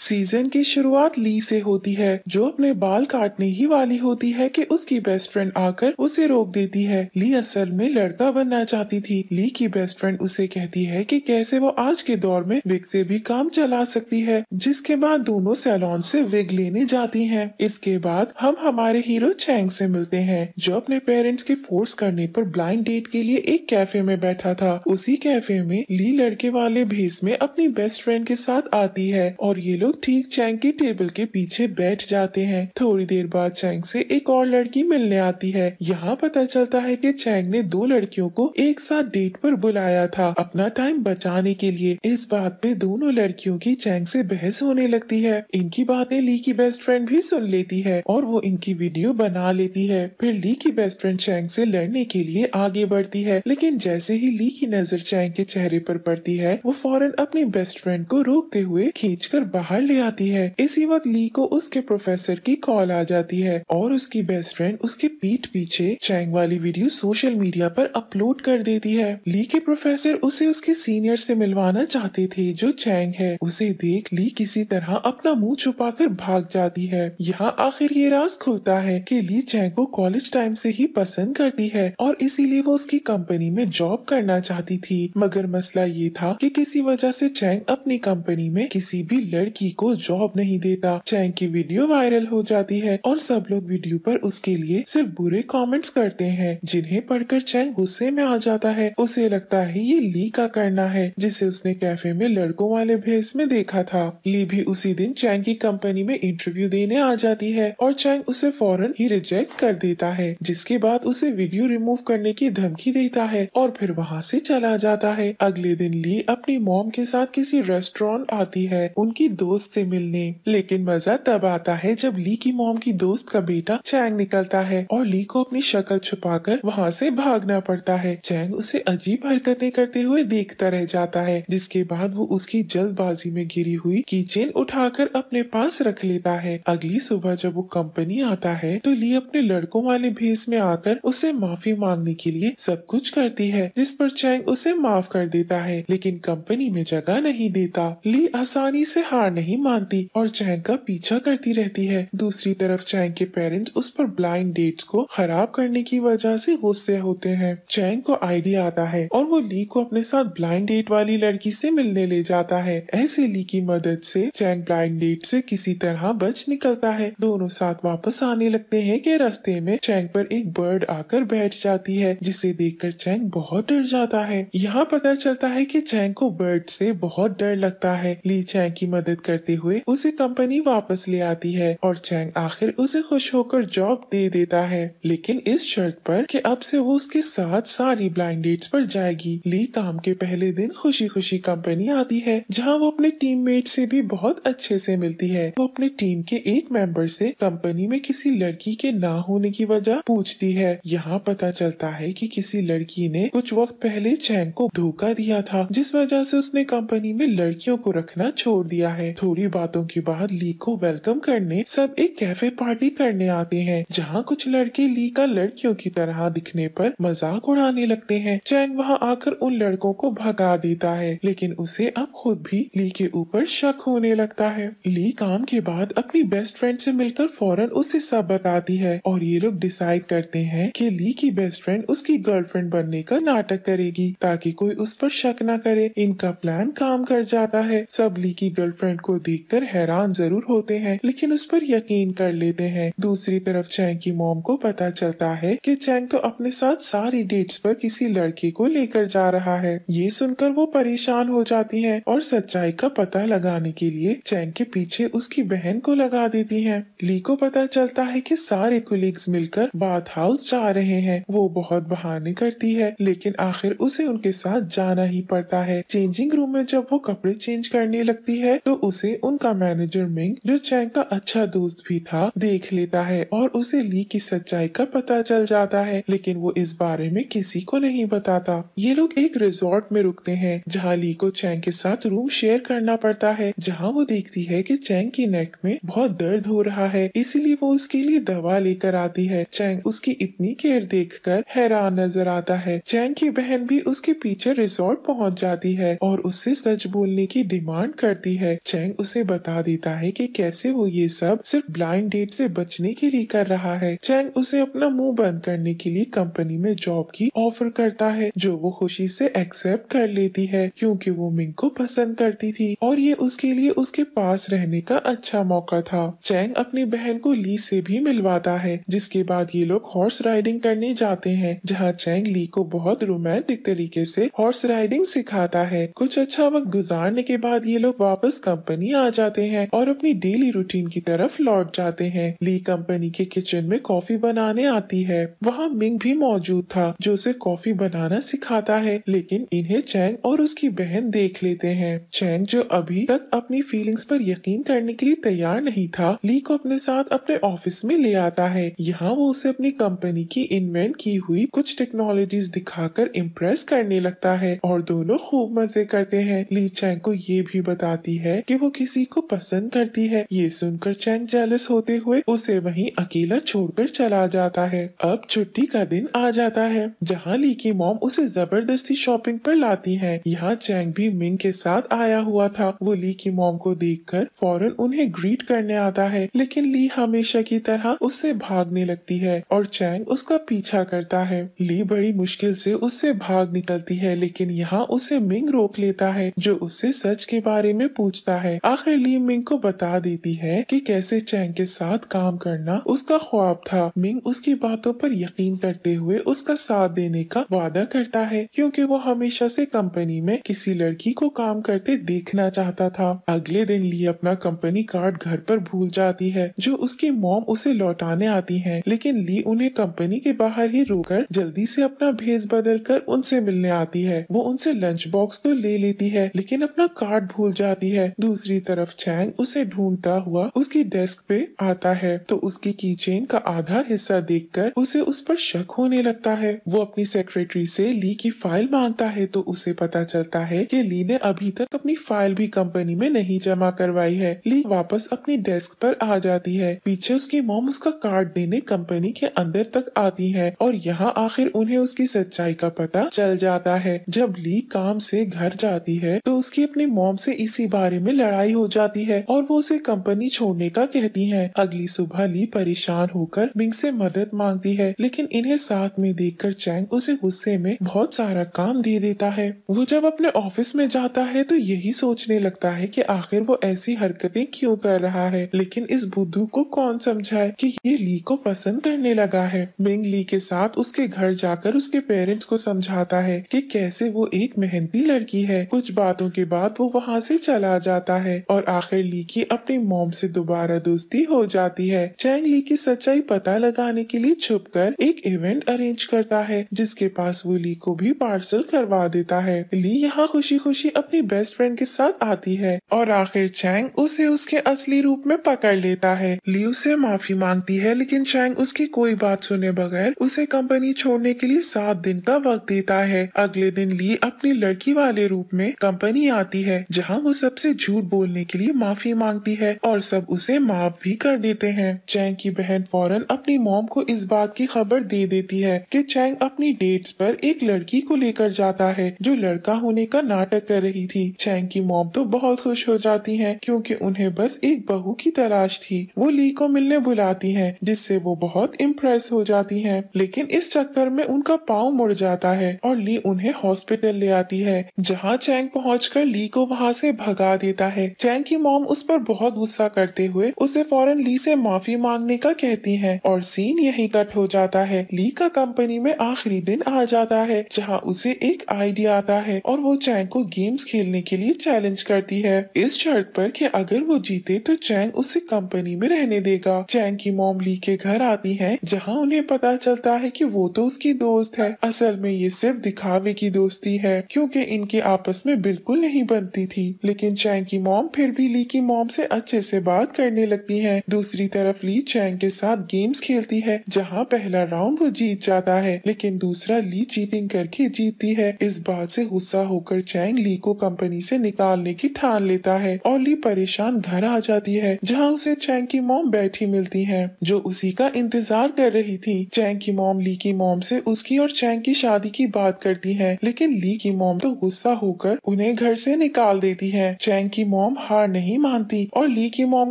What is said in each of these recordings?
Season की शुरुआत ली से होती है, जो अपने बाल काटने ही वाली होती है कि उसकी बेस्ट फ्रेंड आकर उसे रोक देती है। ली असल में लड़का बनना चाहती थी। ली की बेस्ट फ्रेंड उसे कहती है कि कैसे वो आज के दौर में विग से भी काम चला सकती है, जिसके बाद दोनों सैलून से विग लेने जाती हैं। इसके बाद हम हमारे हीरो चैंग से मिलते हैं, जो अपने पेरेंट्स के फोर्स करने पर ब्लाइंड डेट के लिए एक कैफ़े में बैठा था। उसी कैफ़े में ली लड़के वाले भेस में अपनी बेस्ट फ्रेंड के साथ आती है, और ये लोग ठीक चैंग की टेबल के पीछे बैठ जाते हैं। थोड़ी देर बाद चैंग से एक और लड़की मिलने आती है। यहाँ पता चलता है कि चैंग ने दो लड़कियों को एक साथ डेट पर बुलाया था। अपना टाइम बचाने के लिए इस बात पे दोनों लड़कियों की चैंग से बहस होने लगती है। इनकी बातें ली की बेस्ट फ्रेंड भी सुन लेती है और वो इनकी वीडियो बना लेती है। फिर ली की बेस्ट फ्रेंड चैंग से लड़ने के लिए आगे बढ़ती है। लेकिन जैसे ही ली की नज़र चैंग के चेहरे पर पड़ती है, वो फ़ौरन अपनी बेस्ट फ्रेंड को रोकते हुए खींचकर बाहर बाहर ले आती है। इसी वक्त ली को उसके प्रोफेसर की कॉल आ जाती है और उसकी बेस्ट फ्रेंड उसके पीठ पीछे चैंग वाली वीडियो सोशल मीडिया पर अपलोड कर देती है। ली के प्रोफेसर उसे उसके सीनियर से मिलवाना चाहते थे, जो चैंग है। उसे देख ली किसी तरह अपना मुँह छुपाकर भाग जाती है। यहाँ आखिर ये राज खुलता है कि ली चैंग को कॉलेज टाइम से ही पसंद करती है और इसीलिए वो उसकी कंपनी में जॉब करना चाहती थी। मगर मसला ये था कि किसी वजह से चैंग अपनी कंपनी में किसी भी लड़की को जॉब नहीं देता। चैंग की वीडियो वायरल हो जाती है और सब लोग वीडियो पर उसके लिए सिर्फ़ बुरे कमेंट्स करते हैं, जिन्हें पढ़कर चैंग गुस्से में आ जाता है। उसे लगता है ये ली का करना है, जिसे उसने कैफ़े में लड़कों वाले भेस में देखा था। ली भी उसी दिन चैंग की कंपनी में इंटरव्यू देने आ जाती है और चैंग उसे फ़ौरन ही रिजेक्ट कर देता है, जिसके बाद उसे वीडियो रिमूव करने की धमकी देता है और फिर वहाँ से चला जाता है। अगले दिन ली अपनी मॉम के साथ किसी रेस्टोरेंट आती है। उनकी दोस्त दोस्त से मिलने। लेकिन मज़ा तब आता है जब ली की मोम की दोस्त का बेटा चैंग निकलता है और ली को अपनी शक्ल छुपाकर वहाँ से भागना पड़ता है। चैंग उसे अजीब हरकतें करते हुए देखता रह जाता है, जिसके बाद वो उसकी जल्दबाजी में गिरी हुई किचन उठाकर अपने पास रख लेता है। अगली सुबह जब वो कंपनी आता है तो ली अपने लड़कों वाले भेस में आकर उसे माफ़ी मांगने के लिए सब कुछ करती है, जिस पर चैंग उसे माफ़ कर देता है, लेकिन कंपनी में जगह नहीं देता। ली आसानी से हार नहीं नहीं मानती और चैंग का पीछा करती रहती है। दूसरी तरफ़ चैंग के पेरेंट्स उस पर ब्लाइंड डेट्स को खराब करने की वजह से गुस्से होते हैं। चैंग को आइडिया आता है और वो ली को अपने साथ ब्लाइंड डेट वाली लड़की से मिलने ले जाता है। ऐसे ली की मदद से चैंग ब्लाइंड डेट से किसी तरह बच निकलता है। दोनों साथ वापस आने लगते हैं कि रास्ते में चैंग पर एक बर्ड आकर बैठ जाती है, जिसे देखकर चैंग बहुत डर जाता है। यहाँ पता चलता है कि चैंग को बर्ड से बहुत डर लगता है। ली चैंग की मदद करते हुए उसे कंपनी वापस ले आती है और चैंग आखिर उसे खुश होकर जॉब दे देता है। लेकिन इस शर्त पर कि अब से वो उसके साथ सारी ब्लाइंड डेट्स पर जाएगी। ली काम के पहले दिन खुशी खुशी कंपनी आती है, जहाँ वो अपने टीममेट से भी बहुत अच्छे से मिलती है। वो अपने टीम के एक मेंबर से कंपनी में किसी लड़की के ना होने की वजह पूछती है। यहाँ पता चलता है कि किसी लड़की ने कुछ वक्त पहले चैंग को धोखा दिया था, जिस वजह से उसने कंपनी में लड़कियों को रखना छोड़ दिया है। थोड़ी बातों के बाद ली को वेलकम करने, सब एक कैफ़े पार्टी करने आते हैं, जहाँ कुछ लड़के ली का लड़कियों की तरह दिखने पर मज़ाक उड़ाने लगते हैं। चैंग वहाँ आकर उन लड़कों को भगा देता है, लेकिन उसे अब खुद भी ली के ऊपर शक होने लगता है। ली काम के बाद अपनी बेस्ट फ्रेंड से मिलकर फ़ौरन उसे सब बताती है, और ये लोग डिसाइड करते हैं कि ली की बेस्ट फ्रेंड उसकी गर्लफ्रेंड बनने का नाटक करेगी, ताकि कोई उस पर शक न करे। इनका प्लान काम कर जाता है। सब ली की गर्लफ्रेंड को देखकर हैरान ज़रूर होते हैं, लेकिन उस पर यकीन कर लेते हैं। दूसरी तरफ़ चैंग की मोम को पता चलता है कि चैंग तो अपने साथ सारी डेट्स पर किसी लड़के को लेकर जा रहा है। ये सुनकर वो परेशान हो जाती है और सच्चाई का पता लगाने के लिए चैंग के पीछे उसकी बहन को लगा देती है। ली को पता चलता है कि सारे कुलीग्स मिलकर बाथ हाउस जा रहे हैं। वो बहुत बहाने करती है, लेकिन आखिर उसे उनके साथ जाना ही पड़ता है। चेंजिंग रूम में जब वो कपड़े चेंज करने लगती है तो उसे उसे उनका मैनेजर मिंग, जो चैंग का अच्छा दोस्त भी था, देख लेता है और उसे ली की सच्चाई का पता चल जाता है, लेकिन वो इस बारे में किसी को नहीं बताता। ये लोग एक रिजॉर्ट में रुकते हैं, जहाँ ली को चैंग के साथ रूम शेयर करना पड़ता है, जहाँ वो देखती है कि चैंग की नेक में बहुत दर्द हो रहा है, इसीलिए वो उसके लिए दवा लेकर आती है। चैंग उसकी इतनी केयर देखकर हैरान नज़र आता है। चैंग की बहन भी उसके पीछे रिजॉर्ट पहुँच जाती है और उससे सच बोलने की डिमांड करती है। चैंग चैंग उसे बता देता है कि कैसे वो ये सब सिर्फ़ ब्लाइंड डेट से बचने के लिए कर रहा है। चैंग उसे अपना मुँह बंद करने के लिए कंपनी में जॉब की ऑफ़र करता है, जो वो खुशी से एक्सेप्ट कर लेती है, क्योंकि वो मिंग को पसंद करती थी, और ये उसके लिए उसके पास रहने का अच्छा मौका था। चैंग अपनी बहन को ली से भी मिलवाता है, जिसके बाद ये लोग हॉर्स राइडिंग करने जाते हैं, जहाँ चैंग ली को बहुत रोमांटिक तरीके से हॉर्स राइडिंग सिखाता है। कुछ अच्छा वक्त गुजारने के बाद ये लोग वापस कंपनी आ जाते हैं और अपनी डेली रूटीन की तरफ़ लौट जाते हैं। ली कंपनी के किचन में कॉफ़ी बनाने आती है। वहाँ मिंग भी मौजूद था, जो उसे कॉफ़ी बनाना सिखाता है, लेकिन इन्हें चैंग और उसकी बहन देख लेते हैं। चैंग जो अभी तक अपनी फीलिंग्स पर यकीन करने के लिए तैयार नहीं था ली को अपने साथ अपने ऑफ़िस में ले आता है। यहाँ वो उसे अपनी कंपनी की इन्वेंट की हुई कुछ टेक्नोलॉजीज़ दिखाकर इम्प्रेस करने लगता है और दोनों खूब मज़े करते हैं। ली चैंग को ये भी बताती है कि वो किसी को पसंद करती है। ये सुनकर चैंग जेलस होते हुए उसे वहीं अकेला छोड़कर चला जाता है। अब छुट्टी का दिन आ जाता है, जहाँ ली की मॉम उसे ज़बरदस्ती शॉपिंग पर लाती है। यहाँ चैंग भी मिंग के साथ आया हुआ था। वो ली की मॉम को देखकर फ़ौरन उन्हें ग्रीट करने आता है, लेकिन ली हमेशा की तरह उससे भागने लगती है और चैंग उसका पीछा करता है। ली बड़ी मुश्किल से उससे भाग निकलती है, लेकिन यहाँ उसे मिंग रोक लेता है, जो उससे सच के बारे में पूछता है। आखिर ली मिंग को बता देती है कि कैसे चैंग के साथ काम करना उसका ख्वाब था। मिंग उसकी बातों पर यकीन करते हुए उसका साथ देने का वादा करता है, क्योंकि वो हमेशा से कंपनी में किसी लड़की को काम करते देखना चाहता था। अगले दिन ली अपना कंपनी कार्ड घर पर भूल जाती है, जो उसकी मॉम उसे लौटाने आती है। लेकिन ली उन्हें कंपनी के बाहर ही रोकर जल्दी से अपना भेज बदल कर उनसे मिलने आती है। वो उनसे लंच बॉक्स तो ले लेती है, लेकिन अपना कार्ड भूल जाती है। दूसरी तरफ़ चैंग उसे ढूंढता हुआ उसकी डेस्क पे आता है। तो उसकी की चेन का आधा हिस्सा देखकर उसे उस पर शक होने लगता है। वो अपनी सेक्रेटरी से ली की फ़ाइल माँगता है तो उसे पता चलता है कि ली ने अभी तक अपनी फ़ाइल भी कंपनी में नहीं जमा करवाई है। ली वापस अपनी डेस्क पर आ जाती है। पीछे उसकी मोम उसका कार्ड देने कंपनी के अंदर तक आती है और यहाँ आखिर उन्हें उसकी सच्चाई का पता चल जाता है। जब ली काम से घर जाती है तो उसकी अपनी मॉम से इसी बारे में लड़ाई हो जाती है और वो उसे कंपनी छोड़ने का कहती है। अगली सुबह ली परेशान होकर मिंग से मदद मांगती है, लेकिन इन्हें साथ में देखकर चैंग उसे गुस्से में बहुत सारा काम दे देता है। वो जब अपने ऑफ़िस में जाता है तो यही सोचने लगता है कि आखिर वो ऐसी हरकतें क्यों कर रहा है? लेकिन इस बुद्धू को कौन समझाए कि ये ली को पसंद करने लगा है? मिंग ली के साथ उसके घर जाकर उसके पेरेंट्स को समझाता है कि कैसे वो एक मेहनती लड़की है। कुछ बातों के बाद वो वहाँ से चला जाता है और आखिर ली की अपनी मोम से दोबारा दोस्ती हो जाती है। चैंग ली की सच्चाई पता लगाने के लिए छुप कर एक इवेंट अरेंज करता है, जिसके पास वो ली को भी पार्सल करवा देता है। ली यहाँ खुशी खुशी अपनी बेस्ट फ्रेंड के साथ आती है और आखिर चैंग उसे उसके असली रूप में पकड़ लेता है। ली उसे माफ़ी मांगती है, लेकिन चैंग उसकी कोई बात सुने बगैर उसे कंपनी छोड़ने के लिए सात दिन का वक्त देता है। अगले दिन ली अपनी लड़की वाले रूप में कंपनी आती है, जहाँ वो सबसे झूठ बोलने के लिए माफ़ी मांगती है और सब उसे माफ़ भी कर देते हैं। चैंग की बहन फ़ौरन अपनी मॉम को इस बात की खबर दे देती है कि चैंग अपनी डेट्स पर एक लड़की को लेकर जाता है जो लड़का होने का नाटक कर रही थी। चैंग की मॉम तो बहुत खुश हो जाती है क्योंकि उन्हें बस एक बहू की तलाश थी। वो ली को मिलने बुलाती है, जिससे वो बहुत इम्प्रेस हो जाती है। लेकिन इस चक्कर में उनका पाँव मुड़ जाता है और ली उन्हें हॉस्पिटल ले आती है, जहाँ चैंग पहुँच ली को वहाँ से भगा देता है। चैंग की मॉम उस पर बहुत गुस्सा करते हुए उसे फ़ौरन ली से माफ़ी मांगने का कहती है और सीन यही कट हो जाता है। ली का कंपनी में आखिरी दिन आ जाता है, जहाँ उसे एक आइडिया आता है और वो चैंग को गेम्स खेलने के लिए चैलेंज करती है। इस शर्त पर कि अगर वो जीते तो चैंग उसे कंपनी में रहने देगा। चैंग की मॉम ली के घर आती है, जहाँ उन्हें पता चलता है कि वो तो उसकी दोस्त है। असल में ये सिर्फ़ दिखावे की दोस्ती है, क्योंकि इनके आपस में बिल्कुल नहीं बनती थी। लेकिन चैंग की मॉम फिर भी ली की मॉम से अच्छे से बात करने लगती है। दूसरी तरफ़ ली चैंग के साथ गेम्स खेलती है, जहाँ पहला राउंड वो जीत जाता है, लेकिन दूसरा ली चीटिंग करके जीतती है। इस बात से गुस्सा होकर चैंग ली को कंपनी से निकालने की ठान लेता है और ली परेशान घर आ जाती है, जहाँ उसे चैंग की मॉम बैठी मिलती है, जो उसी का इंतज़ार कर रही थी। चैंग की मॉम ली की मॉम से उसकी और चैंग की शादी की बात करती है, लेकिन ली की मॉम तो गुस्सा होकर उन्हें घर से निकाल देती है। चैंग की मॉम मॉम हार नहीं मानती और ली की मॉम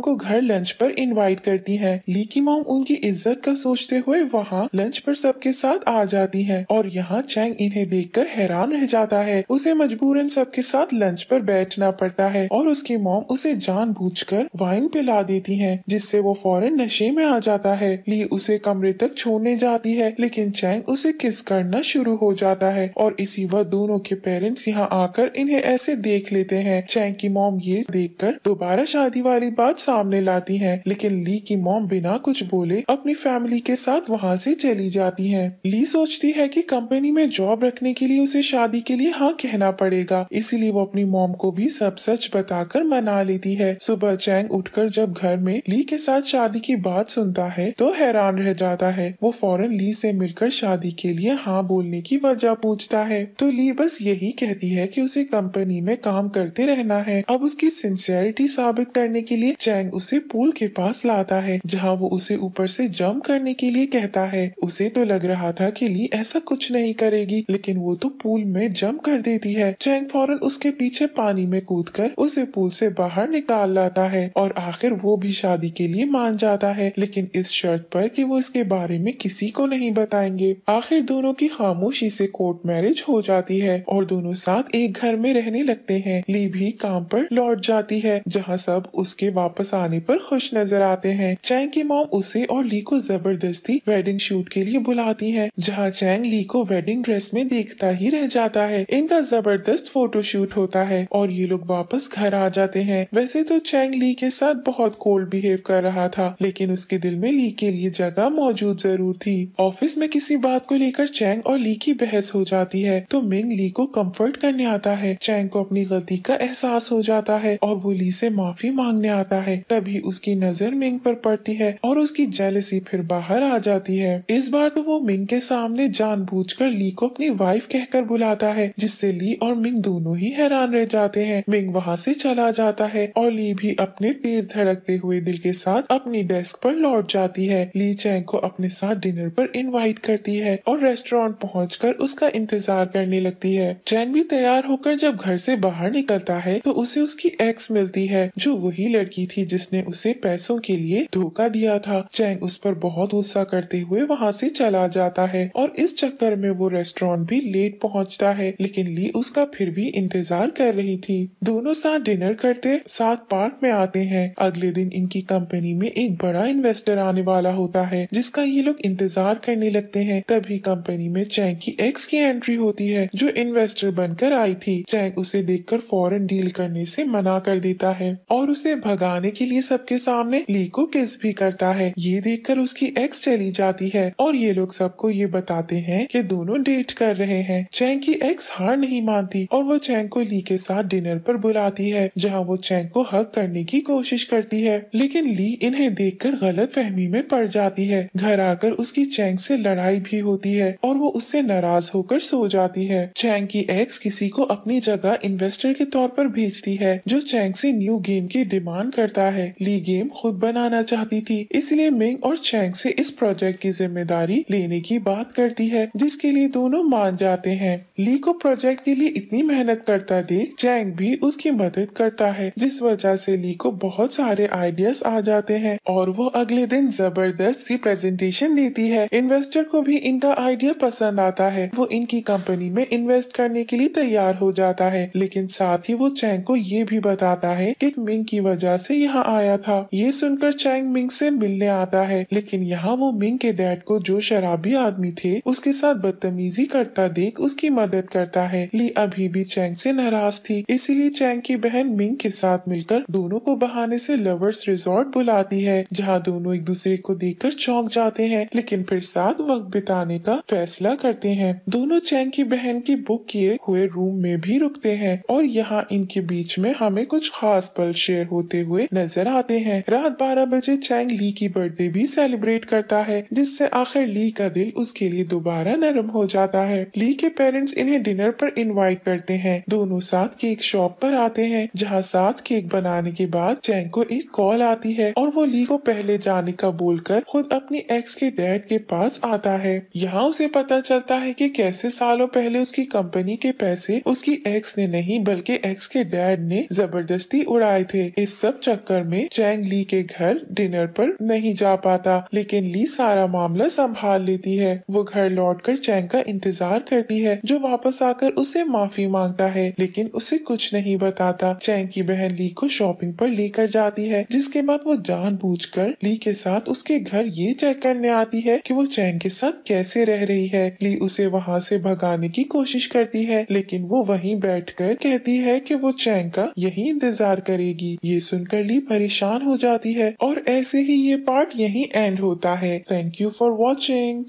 को घर लंच पर इनवाइट करती है। ली की मॉम उनकी इज़्ज़त का सोचते हुए वहाँ लंच पर सबके साथ आ जाती है और यहाँ चैंग इन्हें देखकर हैरान रह जाता है। उसे मजबूरन सबके साथ लंच पर बैठना पड़ता है और उसकी मॉम उसे जान कर वाइन पिला देती है, जिससे वो फ़ौरन नशे में आ जाता है। ली उसे कमरे तक छोड़ने जाती है, लेकिन चैंग उसे किस करना शुरू हो जाता है और इसी वक्त दोनों के पेरेंट्स यहाँ आकर इन्हें ऐसे देख लेते हैं। चैंग की मॉम ये देखकर दोबारा शादी वाली बात सामने लाती है, लेकिन ली की मॉम बिना कुछ बोले अपनी फैमिली के साथ वहाँ से चली जाती है। ली सोचती है कि कंपनी में जॉब रखने के लिए उसे शादी के लिए हाँ कहना पड़ेगा, इसीलिए वो अपनी मॉम को भी सब सच बताकर मना लेती है। सुबह चैंग उठकर जब घर में ली के साथ शादी की बात सुनता है तो हैरान रह जाता है। वो फ़ौरन ली से मिलकर शादी के लिए हाँ बोलने की वजह पूछता है। तो ली बस यही कहती है कि उसे कंपनी में काम करते रहना है। अब उसकी सिंसियरिटी साबित करने के लिए चैंग उसे पूल के पास लाता है, जहाँ वो उसे ऊपर से जंप करने के लिए कहता है। उसे तो लग रहा था कि ली ऐसा कुछ नहीं करेगी, लेकिन वो तो पूल में जंप कर देती है। चैंग फ़ौरन उसके पीछे पानी में कूदकर उसे पूल से बाहर निकाल लाता है, और आखिर वो भी शादी के लिए मान जाता है, लेकिन इस शर्त पर कि वो इसके बारे में किसी को नहीं बताएँगे। आखिर दोनों की खामोशी से कोर्ट मैरिज हो जाती है, और दोनों साथ एक घर में रहने लगते हैं। ली भी काम पर लौट जाती है, जहाँ सब उसके वापस आने पर खुश नज़र आते हैं। चैंग की मॉम उसे और ली को ज़बरदस्ती वेडिंग शूट के लिए बुलाती है, जहाँ चैंग ली को वेडिंग ड्रेस में देखता ही रह जाता है। इनका ज़बरदस्त फ़ोटो शूट होता है और ये लोग वापस घर आ जाते हैं। वैसे तो चैंग ली के साथ बहुत कोल्ड बिहेव कर रहा था, लेकिन उसके दिल में ली के लिए जगह मौजूद ज़रूर थी। ऑफ़िस में किसी बात को लेकर चैंग और ली की बहस हो जाती है तो मिंग ली को कंफर्ट करने आता है। चैंग को अपनी गलती का एहसास हो जाता है और वो ली से माफ़ी मांगने आता है। तभी उसकी नज़र मिंग पर पड़ती है और उसकी जेलसी फिर बाहर आ जाती है। इस बार तो वो मिंग के सामने जानबूझकर ली को अपनी वाइफ कहकर बुलाता है, जिससे ली और मिंग दोनों ही हैरान रह जाते हैं। मिंग वहाँ से चला जाता है और ली भी अपने तेज धड़कते हुए दिल के साथ अपनी डेस्क पर लौट जाती है। ली चैंग को अपने साथ डिनर पर इनवाइट करती है और रेस्टोरेंट पहुंचकर उसका इंतज़ार करने लगती है। चैंग भी तैयार होकर जब घर से बाहर निकलता है तो उसे उसकी एक्स मिलती है, जो वही लड़की थी जिसने उसे पैसों के लिए धोखा दिया था। चैंग उस पर बहुत गुस्सा करते हुए वहाँ से चला जाता है और इस चक्कर में वो रेस्टोरेंट भी लेट पहुँचता है, लेकिन ली उसका फिर भी इंतज़ार कर रही थी। दोनों साथ डिनर करते साथ पार्क में आते हैं। अगले दिन इनकी कंपनी में एक बड़ा इन्वेस्टर आने वाला होता है, जिसका ये लोग इंतज़ार करने लगते हैं। तभी कंपनी में चैंग की एक्स की एंट्री होती है, जो इन्वेस्टर बनकर आई थी। चैंग उसे देखकर फ़ौरन डील करने से मना कर देता है और उसे भगाने के लिए सबके सामने ली को किस भी करता है, ये देखकर उसकी एक्स चली जाती है और ये लोग सबको ये बताते हैं कि दोनों डेट कर रहे हैं। चैंग की एक्स हार नहीं मानती और वो चैंग को ली के साथ डिनर पर बुलाती है, जहाँ वो चैंग को हक करने की कोशिश करती है। लेकिन ली इन्हें देखकर गलत फहमी में पड़ जाती है। घर आकर उसकी चैंग से लड़ाई भी होती है और वो उससे नाराज़ होकर सो जाती है। चैंग की एक्स किसी को अपनी जगह इन्वेस्टर के तौर पर भेजती है जो चैंग से न्यू गेम की डिमांड करता है। ली गेम खुद बनाना चाहती थी, इसलिए मिंग और चैंग से इस प्रोजेक्ट की ज़िम्मेदारी लेने की बात करती है, जिसके लिए दोनों मान जाते हैं। ली को प्रोजेक्ट के लिए इतनी मेहनत करता देख चैंग भी उसकी मदद करता है, जिस वजह से ली को बहुत सारे आइडियाज़ आ जाते हैं और वो अगले दिन ज़बरदस्त सी प्रेजेंटेशन देती है। इन्वेस्टर को भी इनका आइडिया पसंद आता है। वो इनकी कंपनी में इन्वेस्ट करने के लिए तैयार हो जाता है, लेकिन साथ ही वो चैंग को ये भी बताता है कि मिंग की वजह से यहाँ आया था। ये सुनकर चैंग मिंग से मिलने आता है। लेकिन यहाँ वो मिंग के डैड को जो शराबी आदमी थे, उसके साथ बदतमीजी करता देख उसकी मदद करता है। ली अभी भी चैंग से नाराज़ थी। इसीलिए चैंग की बहन मिंग के साथ मिलकर दोनों को बहाने से लवर्स रिजॉर्ट बुलाती है, जहाँ दोनों एक दूसरे को देखकर चौंक जाते हैं, लेकिन फिर साथ वक्त बिताने का फैसला करते हैं। दोनों चैंग की बहन की बुक किए हुए रूम में भी रुकते हैं और यहाँ इनके बीच में हमें कुछ खास पल शेयर होते हुए नज़र आते हैं। रात बारह बजे चैंग ली की बर्थडे भी सेलिब्रेट करता है, जिससे आखिर ली का दिल उसके लिए दोबारा नरम हो जाता है। ली के पेरेंट्स इन्हें डिनर पर इनवाइट करते हैं। दोनों साथ केक शॉप पर आते हैं, जहाँ साथ केक बनाने के बाद चैंग को एक कॉल आती है, और वो ली को पहले जाने का बोलकर खुद अपनी एक्स के डैड के पास आता है। यहाँ उसे पता चलता है कि कैसे सालों पहले उसकी कंपनी के पैसे उसकी एक्स ने नहीं, बल्कि एक्स के डैड ने ज़बरदस्ती उड़ाए थे। इस सब चक्कर में चैंग ली के घर डिनर पर नहीं जा पाता, लेकिन ली सारा मामला संभाल लेती है। वो घर लौटकर चैंग का इंतज़ार करती है, जो वापस आकर उसे माफ़ी माँगता है, लेकिन उसे कुछ नहीं बताता। चैंग की बहन ली को शॉपिंग पर लेकर जाती है, जिसके बाद वो जानबूझकर ली के साथ उसके घर ये चेक करने आती है कि वो चैंग के साथ कैसे रह रही है। ली उसे वहाँ से भगाने की कोशिश करती है, लेकिन वो वहीं बैठकर कहती है कि वो चैंग का यही इंतज़ार करेगी। ये सुनकर ली परेशान हो जाती है और ऐसे ही ये पार्ट यही एंड होता है। Thank you for watching